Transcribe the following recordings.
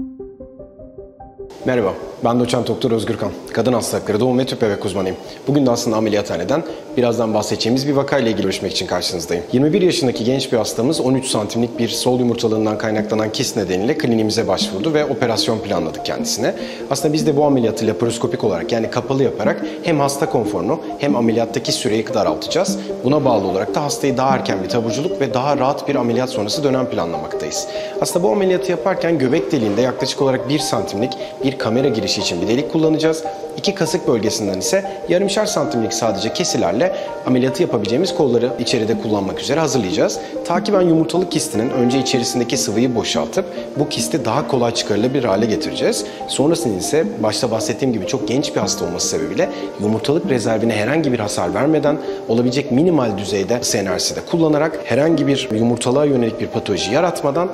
Thank you Merhaba, ben doçent doktor Özgür Kan. Kadın hastalıkları doğum ve tüp bebek uzmanıyım. Bugün de aslında ameliyathaneden birazdan bahsedeceğimiz bir vakayla ilgili görüşmek için karşınızdayım. 21 yaşındaki genç bir hastamız 13 santimlik bir sol yumurtalığından kaynaklanan kist nedeniyle kliniğimize başvurdu ve operasyon planladık kendisine. Aslında biz de bu ameliyatı laparoskopik olarak yani kapalı yaparak hem hasta konforunu hem ameliyattaki süreyi daraltacağız. Buna bağlı olarak da hastayı daha erken bir taburculuk ve daha rahat bir ameliyat sonrası dönem planlamaktayız. Aslında bu ameliyatı yaparken göbek deliğinde yaklaşık olarak 1 santimlik bir kamera girişi için bir delik kullanacağız. İki kasık bölgesinden ise yarımşar santimlik sadece kesilerle ameliyatı yapabileceğimiz kolları içeride kullanmak üzere hazırlayacağız. Takiben yumurtalık kistinin önce içerisindeki sıvıyı boşaltıp bu kisti daha kolay çıkarılabilir hale getireceğiz. Sonrasında ise başta bahsettiğim gibi çok genç bir hasta olması sebebiyle yumurtalık rezervine herhangi bir hasar vermeden olabilecek minimal düzeyde ısı enerjisi de kullanarak herhangi bir yumurtalığa yönelik bir patoloji yaratmadan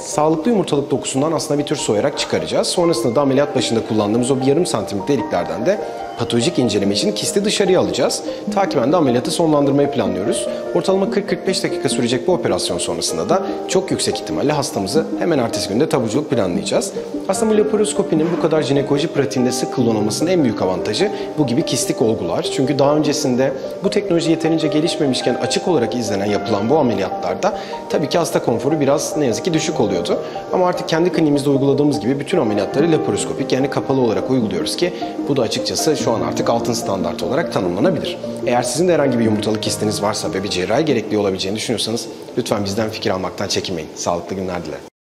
sağlıklı yumurtalık dokusundan aslında bir tür soyarak çıkaracağız. Sonrasında da ameliyat başında kullandığımız o bir yarım santimlik deliklerden de patolojik inceleme için kisti dışarıya alacağız. Takiben de ameliyatı sonlandırmayı planlıyoruz. Ortalama 40-45 dakika sürecek bu operasyon sonrasında da çok yüksek ihtimalle hastamızı hemen ertesi günde taburculuk planlayacağız. Aslında laparoskopinin bu kadar jinekoloji pratiğinde sık kullanılmasının en büyük avantajı bu gibi kistik olgular. Çünkü daha öncesinde bu teknoloji yeterince gelişmemişken açık olarak izlenen yapılan bu ameliyatlarda tabii ki hasta konforu biraz ne yazık ki düşük oluyordu. Ama artık kendi kliniğimizde uyguladığımız gibi bütün ameliyatları laparoskopik yani kapalı olarak uyguluyoruz ki bu da açıkçası şu an artık altın standart olarak tanımlanabilir. Eğer sizin de herhangi bir yumurtalık kistiniz varsa ve bir cerrahi gerekli olabileceğini düşünüyorsanız lütfen bizden fikir almaktan çekinmeyin. Sağlıklı günler dilerim.